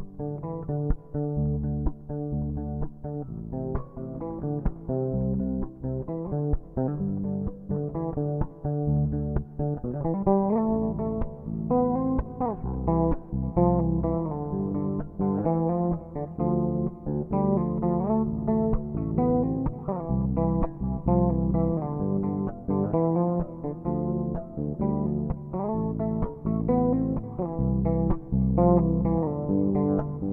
you.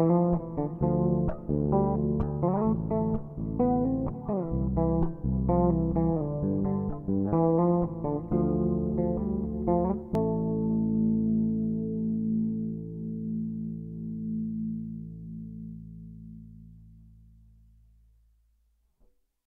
Thank you.